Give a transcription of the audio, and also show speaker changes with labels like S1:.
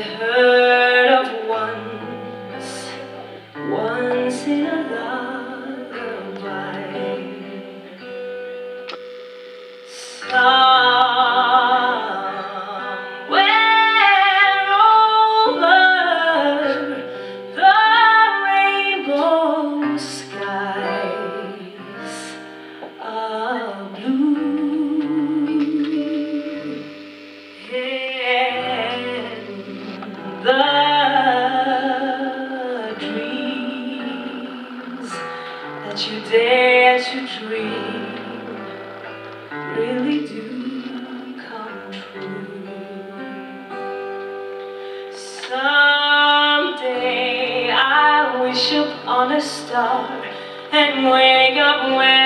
S1: heard of once, once in a lullaby. Somewhere over the rainbow skies are blue. That you dare to dream really do come true. Someday I wish upon a star and wake up clouds